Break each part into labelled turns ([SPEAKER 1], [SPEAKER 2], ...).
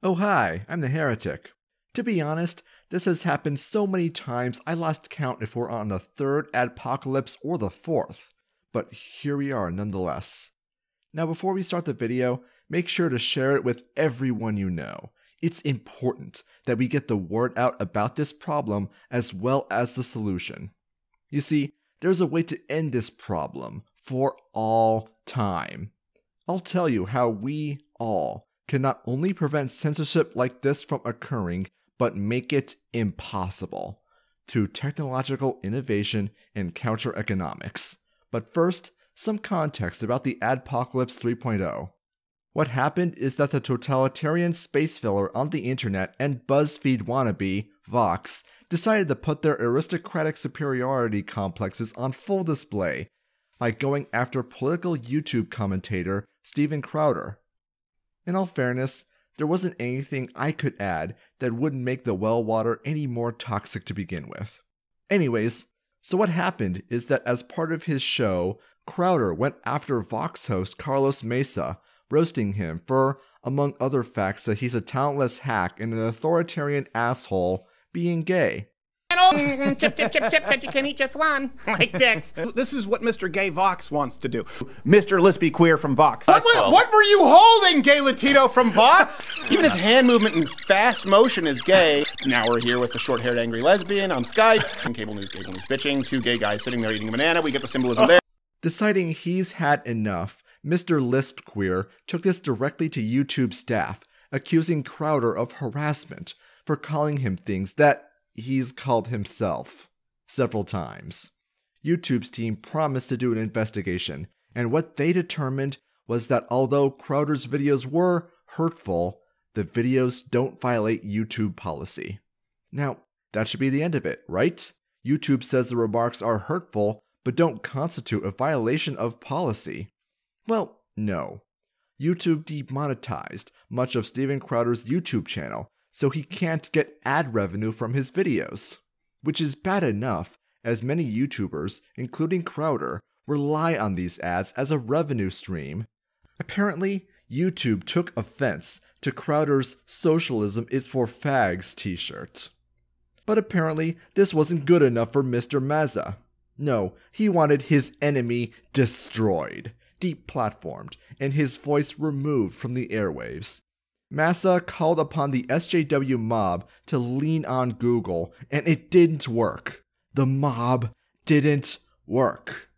[SPEAKER 1] Oh, hi, I'm the heretic. To be honest, this has happened so many times I lost count if we're on the third adpocalypse or the fourth. But here we are nonetheless. Now, before we start the video, make sure to share it with everyone you know. It's important that we get the word out about this problem as well as the solution. You see, there's a way to end this problem for all time. I'll tell you how we all can not only prevent censorship like this from occurring, but make it impossible through technological innovation and counter economics. But first, some context about the Adpocalypse 3.0. What happened is that the totalitarian space filler on the internet and BuzzFeed wannabe, Vox, decided to put their aristocratic superiority complexes on full display by going after political YouTube commentator Steven Crowder. In all fairness, there wasn't anything I could add that wouldn't make the well water any more toxic to begin with. Anyways, so what happened is that as part of his show, Crowder went after Vox host Carlos Maza, roasting him for, among other facts, that he's a talentless hack and an authoritarian asshole being gay.
[SPEAKER 2] chip, chip, chip, chip, but you can eat just one, like dicks.
[SPEAKER 3] This is what Mr. Gay Vox wants to do. Mr. Lispy Queer from Vox.
[SPEAKER 4] What, what, what were you holding, Gay Latino from Vox?
[SPEAKER 3] Even his hand movement in fast motion is gay. Now we're here with the short-haired angry lesbian on Skype. And cable news, cable news bitching. Two gay guys sitting there eating a banana. We get the symbolism there.
[SPEAKER 1] Deciding he's had enough, Mr. Lisp Queer took this directly to YouTube staff, accusing Crowder of harassment for calling him things that he's called himself several times. YouTube's team promised to do an investigation, and what they determined was that although Crowder's videos were hurtful, the videos don't violate YouTube policy. Now, that should be the end of it, right? YouTube says the remarks are hurtful, but don't constitute a violation of policy. Well, no. YouTube demonetized much of Steven Crowder's YouTube channel, so he can't get ad revenue from his videos. Which is bad enough, as many YouTubers, including Crowder, rely on these ads as a revenue stream. Apparently, YouTube took offense to Crowder's Socialism is for Fags t shirt. But apparently, this wasn't good enough for Mr. Maza. No, he wanted his enemy destroyed, deplatformed, and his voice removed from the airwaves. Maza called upon the SJW mob to lean on Google, and it didn't work. The mob didn't work.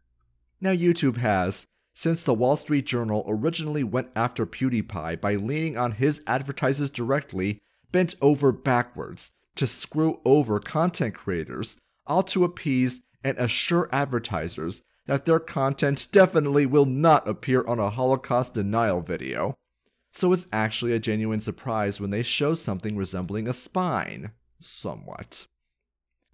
[SPEAKER 1] Now, YouTube has, since the Wall Street Journal originally went after PewDiePie by leaning on his advertisers directly, bent over backwards to screw over content creators, all to appease and assure advertisers that their content definitely will not appear on a Holocaust denial video. So it's actually a genuine surprise when they show something resembling a spine. Somewhat.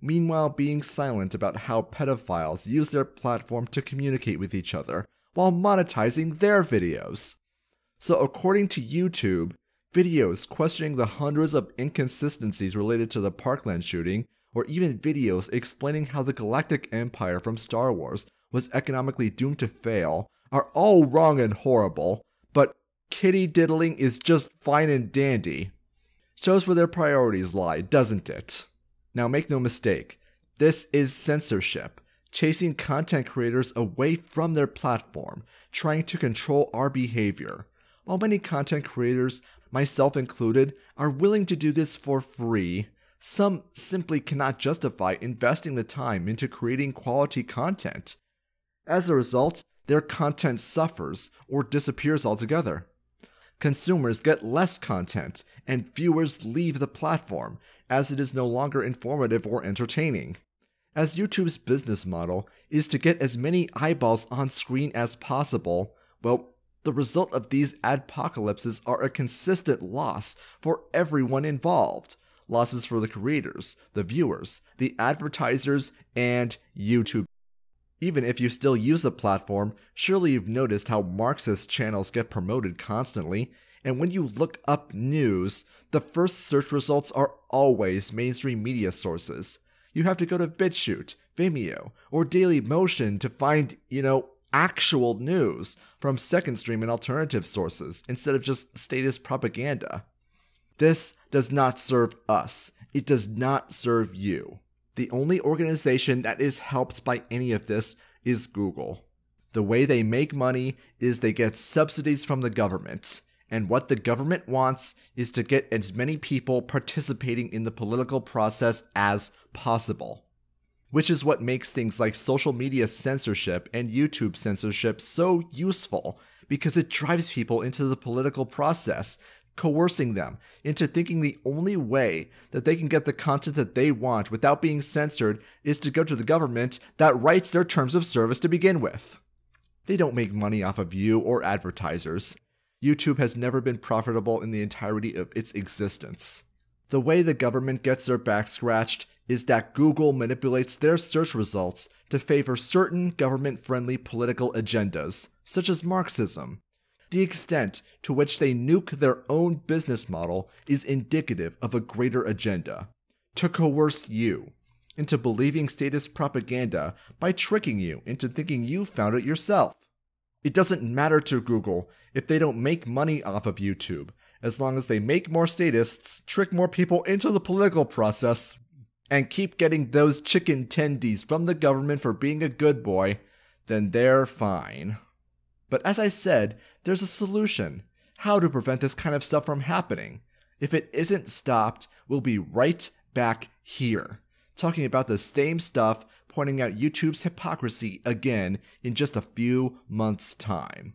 [SPEAKER 1] Meanwhile, being silent about how pedophiles use their platform to communicate with each other while monetizing their videos. So, according to YouTube, videos questioning the hundreds of inconsistencies related to the Parkland shooting, or even videos explaining how the Galactic Empire from Star Wars was economically doomed to fail, are all wrong and horrible, but kitty diddling is just fine and dandy. Shows where their priorities lie, doesn't it? Now make no mistake, this is censorship, chasing content creators away from their platform, trying to control our behavior. While many content creators, myself included, are willing to do this for free, some simply cannot justify investing the time into creating quality content. As a result, their content suffers or disappears altogether consumers get less content and viewers leave the platform as it is no longer informative or entertaining. As YouTube's business model is to get as many eyeballs on screen as possible, well, the result of these adpocalypses are a consistent loss for everyone involved. Losses for the creators, the viewers, the advertisers, and YouTube even if you still use a platform, surely you've noticed how Marxist channels get promoted constantly, and when you look up news, the first search results are always mainstream media sources. You have to go to BitChute, Vimeo, or Dailymotion to find, you know, actual news from second stream and alternative sources instead of just statist propaganda. This does not serve us. It does not serve you. The only organization that is helped by any of this is Google. The way they make money is they get subsidies from the government. And what the government wants is to get as many people participating in the political process as possible. Which is what makes things like social media censorship and YouTube censorship so useful, because it drives people into the political process, coercing them into thinking the only way that they can get the content that they want without being censored is to go to the government that writes their terms of service to begin with. They don't make money off of you or advertisers. YouTube has never been profitable in the entirety of its existence. The way the government gets their back scratched is that Google manipulates their search results to favor certain government friendly political agendas, such as Marxism. The extent to which they nuke their own business model is indicative of a greater agenda to coerce you into believing statist propaganda by tricking you into thinking you found it yourself. It doesn't matter to Google if they don't make money off of YouTube, as long as they make more statists, trick more people into the political process, and keep getting those chicken tendies from the government for being a good boy, then they're fine. But as I said, there's a solution. How to prevent this kind of stuff from happening. If it isn't stopped, we'll be right back here, talking about the same stuff, pointing out YouTube's hypocrisy again in just a few months' time.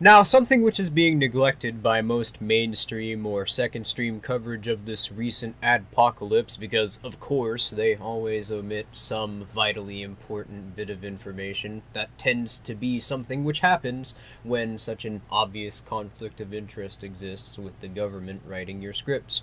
[SPEAKER 5] Now, something which is being neglected by most mainstream or second stream coverage of this recent adpocalypse, because of course they always omit some vitally important bit of information, that tends to be something which happens when such an obvious conflict of interest exists with the government writing your scripts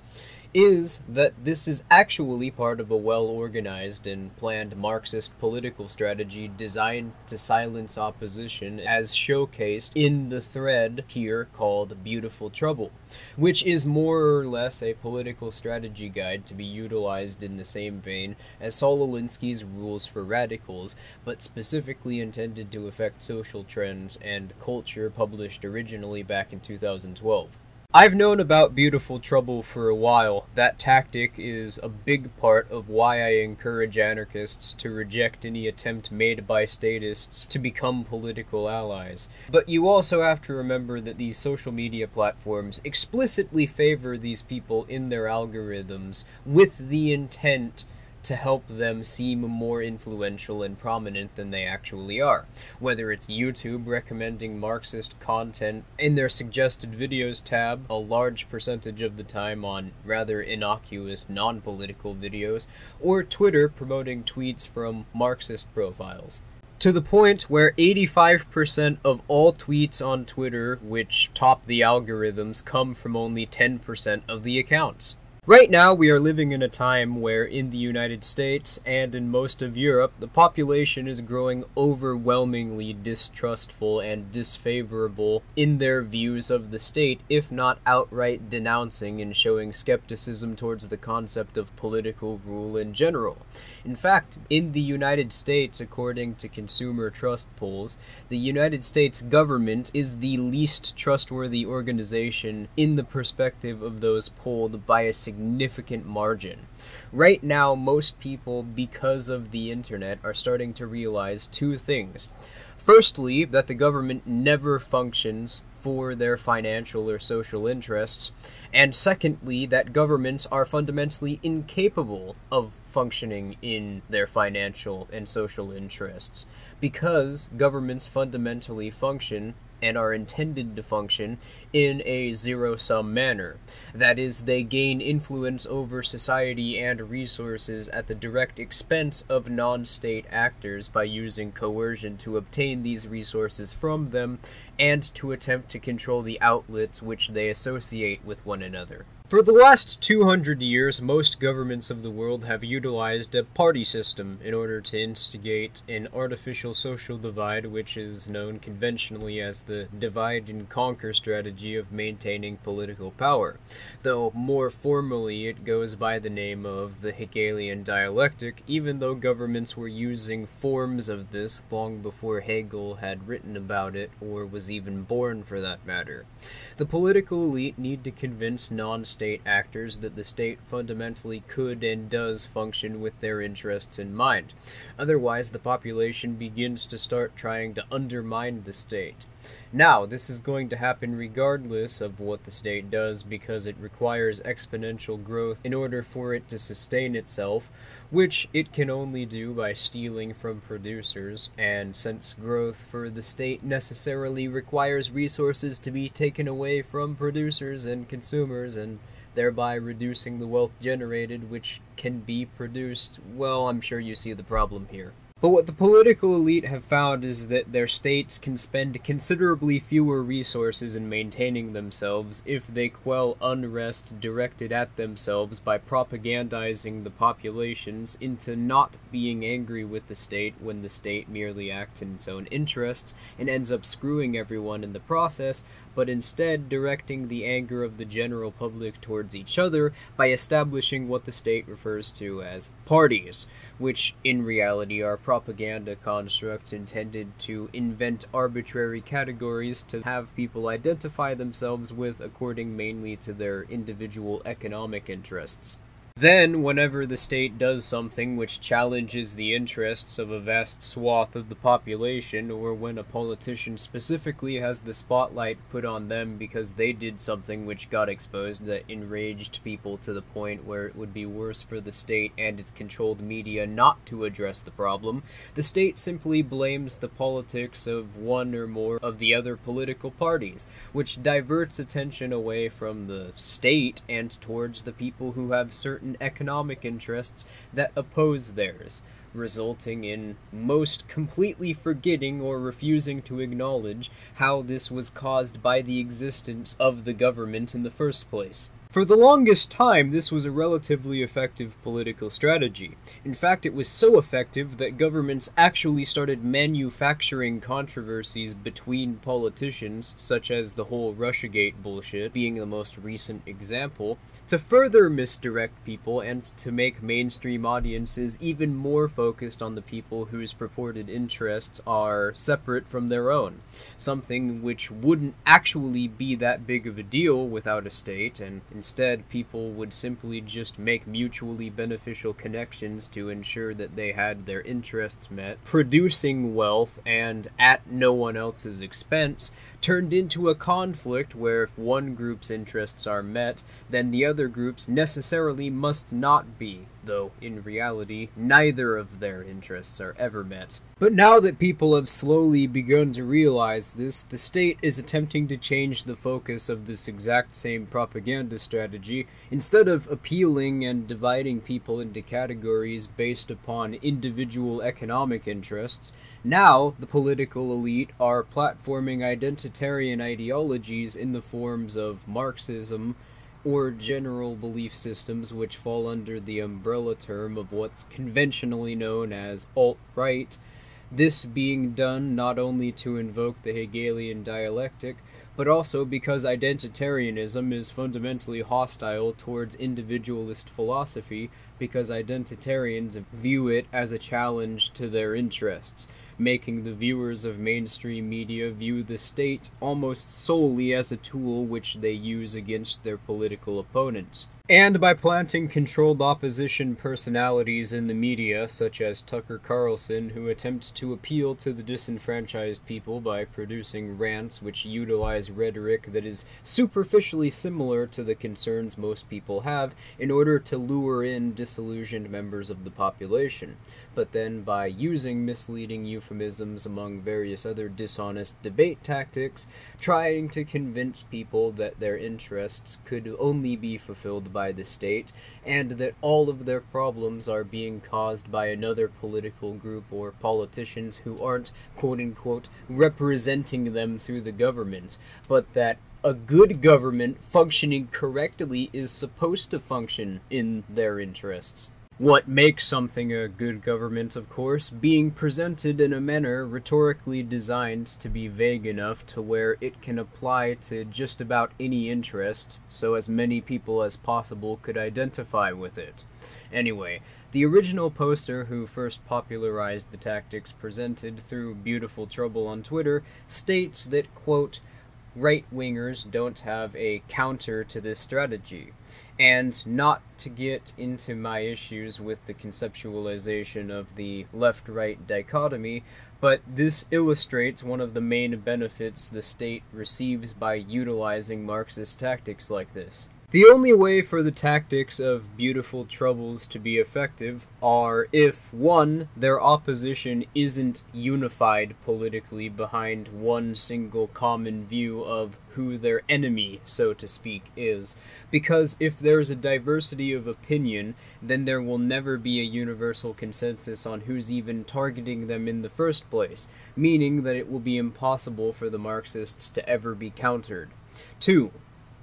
[SPEAKER 5] is that this is actually part of a well organized and planned Marxist political strategy designed to silence opposition, as showcased in the thread here called Beautiful Trouble, which is more or less a political strategy guide to be utilized in the same vein as Saul Alinsky's Rules for Radicals, but specifically intended to affect social trends and culture published originally back in 2012. I've known about Beautiful Trouble for a while. That tactic is a big part of why I encourage anarchists to reject any attempt made by statists to become political allies. But you also have to remember that these social media platforms explicitly favor these people in their algorithms with the intent to help them seem more influential and prominent than they actually are. Whether it's YouTube recommending Marxist content in their suggested videos tab a large percentage of the time on rather innocuous non political videos, or Twitter promoting tweets from Marxist profiles to the point where 85% of all tweets on Twitter which top the algorithms come from only 10% of the accounts. Right now, we are living in a time where, in the United States and in most of Europe, the population is growing overwhelmingly distrustful and disfavorable in their views of the state, if not outright denouncing and showing skepticism towards the concept of political rule in general. In fact, in the United States, according to consumer trust polls, the United States government is the least trustworthy organization in the perspective of those polled by a significant margin. Right now, most people, because of the internet, are starting to realize two things. Firstly, that the government never functions for their financial or social interests, and secondly, that governments are fundamentally incapable of functioning in their financial and social interests because governments fundamentally function and are intended to function in a zero sum manner. That is, they gain influence over society and resources at the direct expense of non state actors by using coercion to obtain these resources from them and to attempt to control the outlets which they associate with one another. For the last 200 years, most governments of the world have utilized a party system in order to instigate an artificial social divide, which is known conventionally as the divide and conquer strategy of maintaining political power, though more formally it goes by the name of the Hegelian dialectic, even though governments were using forms of this long before Hegel had written about it or was even born for that matter. The political elite need to convince non state actors that the state fundamentally could and does function with their interests in mind. Otherwise, the population begins to start trying to undermine the state. Now, this is going to happen regardless of what the state does because it requires exponential growth in order for it to sustain itself, which it can only do by stealing from producers, and since growth for the state necessarily requires resources to be taken away from producers and consumers and thereby reducing the wealth generated which can be produced, well, I'm sure you see the problem here. But what the political elite have found is that their states can spend considerably fewer resources in maintaining themselves if they quell unrest directed at themselves by propagandizing the populations into not being angry with the state when the state merely acts in its own interests and ends up screwing everyone in the process, but instead directing the anger of the general public towards each other by establishing what the state refers to as parties, which in reality are propaganda constructs intended to invent arbitrary categories to have people identify themselves with according mainly to their individual economic interests. Then, whenever the state does something which challenges the interests of a vast swath of the population, or when a politician specifically has the spotlight put on them because they did something which got exposed that enraged people to the point where it would be worse for the state and its controlled media not to address the problem, the state simply blames the politics of one or more of the other political parties, which diverts attention away from the state and towards the people who have certain certain economic interests that oppose theirs, resulting in most completely forgetting or refusing to acknowledge how this was caused by the existence of the government in the first place. For the longest time, this was a relatively effective political strategy. In fact, it was so effective that governments actually started manufacturing controversies between politicians, such as the whole Russiagate bullshit being the most recent example, to further misdirect people and to make mainstream audiences even more focused on the people whose purported interests are separate from their own. Something which wouldn't actually be that big of a deal without a state, and instead people would simply just make mutually beneficial connections to ensure that they had their interests met, producing wealth and at no one else's expense, turned into a conflict where if one group's interests are met, then the other groups necessarily must not be, though in reality neither of their interests are ever met. But now that people have slowly begun to realize this, the state is attempting to change the focus of this exact same propaganda strategy. Instead of appealing and dividing people into categories based upon individual economic interests, now, the political elite are platforming identitarian ideologies in the forms of Marxism or general belief systems which fall under the umbrella term of what's conventionally known as alt right. This being done not only to invoke the Hegelian dialectic, but also because identitarianism is fundamentally hostile towards individualist philosophy because identitarians view it as a challenge to their interests making the viewers of mainstream media view the state almost solely as a tool which they use against their political opponents. And by planting controlled opposition personalities in the media, such as Tucker Carlson, who attempts to appeal to the disenfranchised people by producing rants which utilize rhetoric that is superficially similar to the concerns most people have in order to lure in disillusioned members of the population. But then by using misleading euphemisms among various other dishonest debate tactics, trying to convince people that their interests could only be fulfilled by the state, and that all of their problems are being caused by another political group or politicians who aren't, quote unquote, representing them through the government, but that a good government functioning correctly is supposed to function in their interests. What makes something a good government, of course, being presented in a manner rhetorically designed to be vague enough to where it can apply to just about any interest, so as many people as possible could identify with it. Anyway, the original poster who first popularized the tactics presented through Beautiful Trouble on Twitter states that, quote, right wingers don't have a counter to this strategy. And not to get into my issues with the conceptualization of the left right dichotomy, but this illustrates one of the main benefits the state receives by utilizing Marxist tactics like this. The only way for the tactics of beautiful troubles to be effective are if, one, their opposition isn't unified politically behind one single common view of who their enemy, so to speak, is. Because if there's a diversity of opinion, then there will never be a universal consensus on who's even targeting them in the first place, meaning that it will be impossible for the Marxists to ever be countered. Two,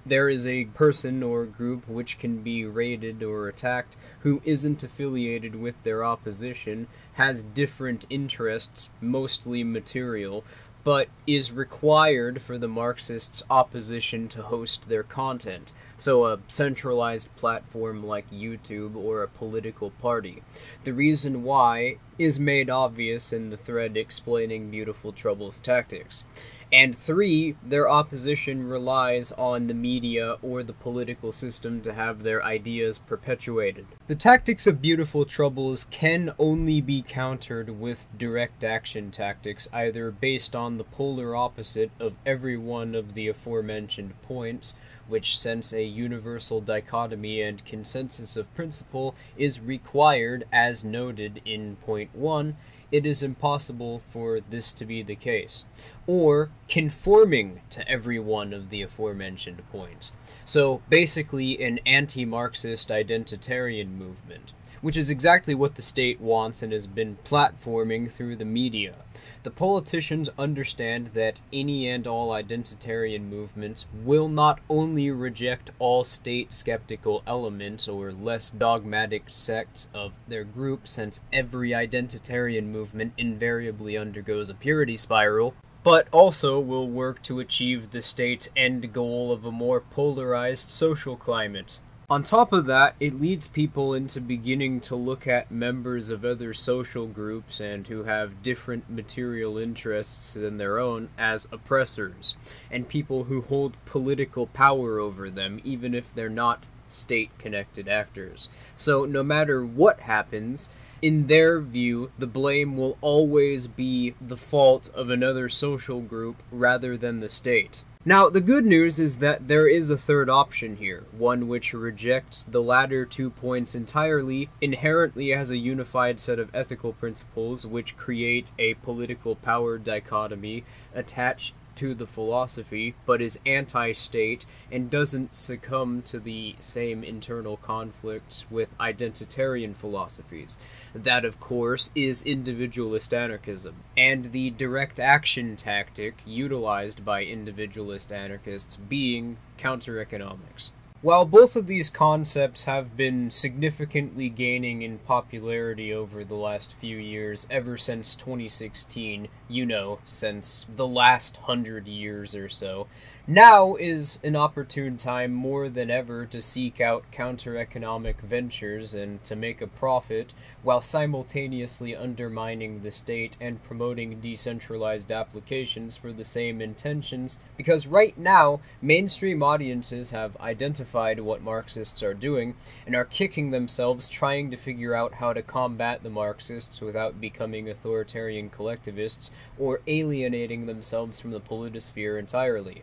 [SPEAKER 5] there is a person or group which can be raided or attacked who isn't affiliated with their opposition, has different interests, mostly material, but is required for the Marxists' opposition to host their content. So, a centralized platform like YouTube or a political party. The reason why is made obvious in the thread explaining Beautiful Trouble's tactics. And three, their opposition relies on the media or the political system to have their ideas perpetuated. The tactics of Beautiful Troubles can only be countered with direct action tactics, either based on the polar opposite of every one of the aforementioned points, which sense a universal dichotomy and consensus of principle is required as noted in point 1 it is impossible for this to be the case, or conforming to every one of the aforementioned points. So basically, an anti Marxist identitarian movement, which is exactly what the state wants and has been platforming through the media. The politicians understand that any and all identitarian movements will not only reject all state skeptical elements or less dogmatic sects of their group, since every identitarian movement invariably undergoes a purity spiral, but also will work to achieve the state's end goal of a more polarized social climate. On top of that, it leads people into beginning to look at members of other social groups and who have different material interests than their own as oppressors, and people who hold political power over them, even if they're not state connected actors. So, no matter what happens, in their view, the blame will always be the fault of another social group rather than the state. Now, the good news is that there is a third option here, one which rejects the latter two points entirely, inherently has a unified set of ethical principles which create a political power dichotomy attached to the philosophy, but is anti state and doesn't succumb to the same internal conflicts with identitarian philosophies. That, of course, is individualist anarchism, and the direct action tactic utilized by individualist anarchists being counter economics. While both of these concepts have been significantly gaining in popularity over the last few years, ever since 2016, you know, since the last hundred years or so, now is an opportune time more than ever to seek out counter economic ventures and to make a profit while simultaneously undermining the state and promoting decentralized applications for the same intentions. Because right now, mainstream audiences have identified what Marxists are doing and are kicking themselves trying to figure out how to combat the Marxists without becoming authoritarian collectivists or alienating themselves from the politosphere entirely.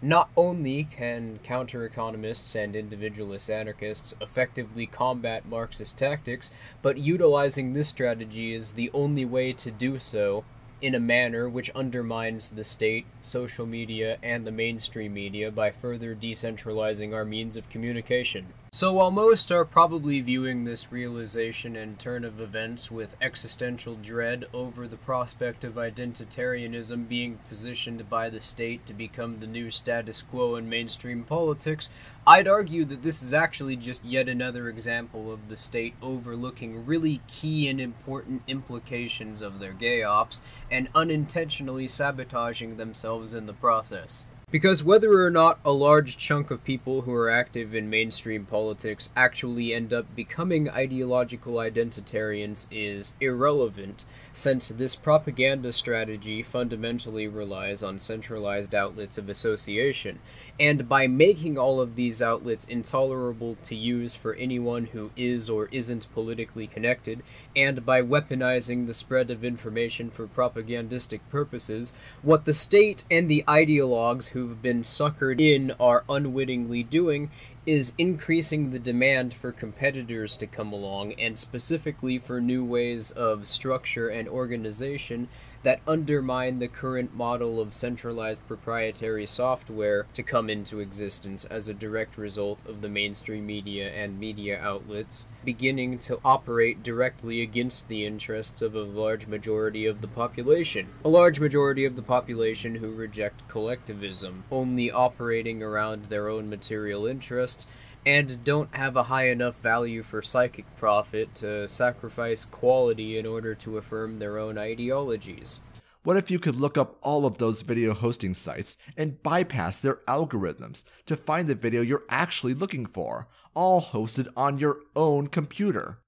[SPEAKER 5] Not only can counter economists and individualist anarchists effectively combat Marxist tactics, but utilizing this strategy is the only way to do so in a manner which undermines the state, social media, and the mainstream media by further decentralizing our means of communication. So, while most are probably viewing this realization and turn of events with existential dread over the prospect of identitarianism being positioned by the state to become the new status quo in mainstream politics, I'd argue that this is actually just yet another example of the state overlooking really key and important implications of their gay ops and unintentionally sabotaging themselves in the process. Because whether or not a large chunk of people who are active in mainstream politics actually end up becoming ideological identitarians is irrelevant, since this propaganda strategy fundamentally relies on centralized outlets of association, and by making all of these outlets intolerable to use for anyone who is or isn't politically connected, and by weaponizing the spread of information for propagandistic purposes, what the state and the ideologues who've been suckered in are unwittingly doing is increasing the demand for competitors to come along, and specifically for new ways of structure and organization that undermine the current model of centralized proprietary software to come into existence as a direct result of the mainstream media and media outlets beginning to operate directly against the interests of a large majority of the population. A large majority of the population who reject collectivism, only operating around their own material interests and don't have a high enough value for psychic profit to sacrifice quality in order to affirm their own ideologies.
[SPEAKER 1] What if you could look up all of those video hosting sites and bypass their algorithms to find the video you're actually looking for, all hosted on your own computer?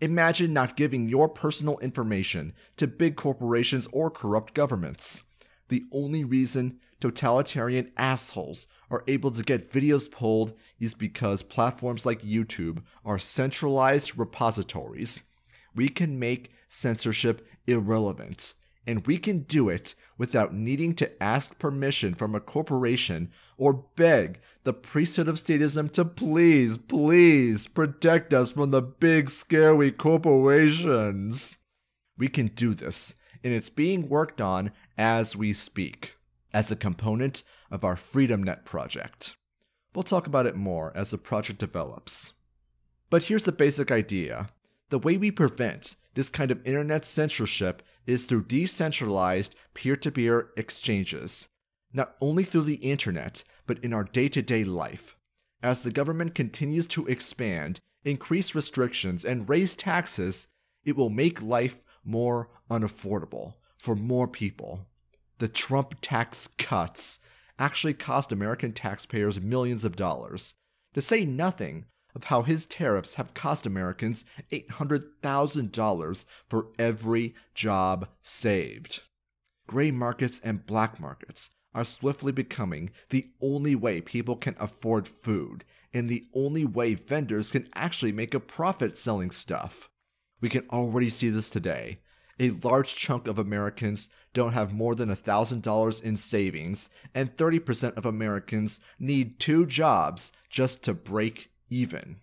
[SPEAKER 1] Imagine not giving your personal information to big corporations or corrupt governments. The only reason totalitarian assholes are able to get videos pulled is because platforms like YouTube are centralized repositories. We can make censorship irrelevant, and we can do it without needing to ask permission from a corporation or beg the priesthood of statism to please, please protect us from the big, scary corporations. We can do this, and it's being worked on as we speak, as a component of our FreedomNet project. We'll talk about it more as the project develops. But here's the basic idea. The way we prevent this kind of internet censorship is through decentralized peer to peer exchanges, not only through the internet, but in our day to day life. As the government continues to expand, increase restrictions, and raise taxes, it will make life more unaffordable for more people. The Trump tax cuts actually cost American taxpayers millions of dollars, to say nothing of how his tariffs have cost Americans $800,000 for every job saved. Gray markets and black markets are swiftly becoming the only way people can afford food and the only way vendors can actually make a profit selling stuff. We can already see this today. A large chunk of Americans don't have more than $1,000 in savings, and 30% of Americans need two jobs just to break even.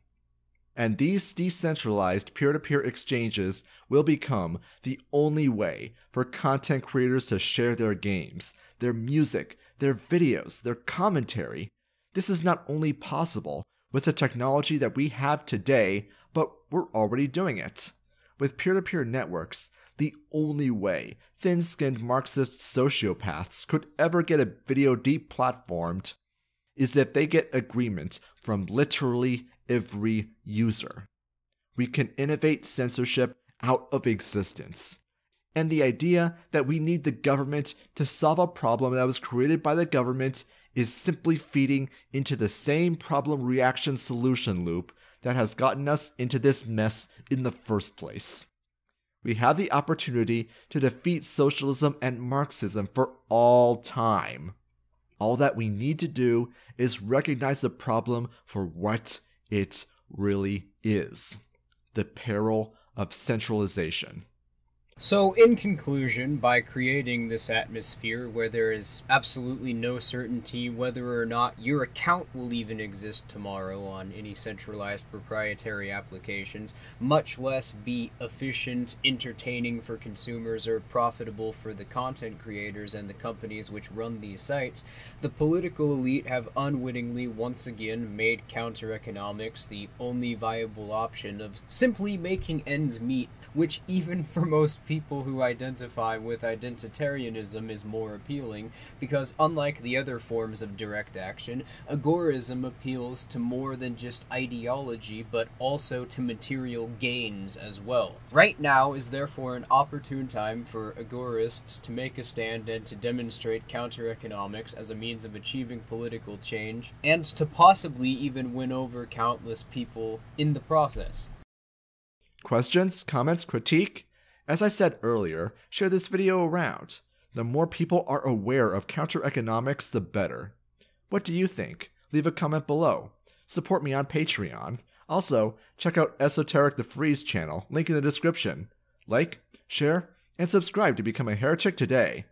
[SPEAKER 1] And these decentralized peer to peer exchanges will become the only way for content creators to share their games, their music, their videos, their commentary. This is not only possible with the technology that we have today, but we're already doing it. With peer to peer networks, the only way thin skinned Marxist sociopaths could ever get a video deplatformed is if they get agreement from literally every user. We can innovate censorship out of existence. And the idea that we need the government to solve a problem that was created by the government is simply feeding into the same problem reaction solution loop that has gotten us into this mess in the first place we have the opportunity to defeat socialism and Marxism for all time. All that we need to do is recognize the problem for what it really is the peril of centralization.
[SPEAKER 5] So, in conclusion, by creating this atmosphere where there is absolutely no certainty whether or not your account will even exist tomorrow on any centralized proprietary applications, much less be efficient, entertaining for consumers, or profitable for the content creators and the companies which run these sites, the political elite have unwittingly once again made counter economics the only viable option of simply making ends meet, which, even for most people who identify with identitarianism is more appealing because, unlike the other forms of direct action, agorism appeals to more than just ideology but also to material gains as well. Right now is therefore an opportune time for agorists to make a stand and to demonstrate counter economics as a means of achieving political change, and to possibly even win over countless people in the process.
[SPEAKER 1] Questions, comments, critique? As I said earlier, share this video around. The more people are aware of counter economics, the better. What do you think? Leave a comment below. Support me on Patreon. Also, check out Esoteric the Freeze channel, link in the description. Like, share, and subscribe to become a heretic today.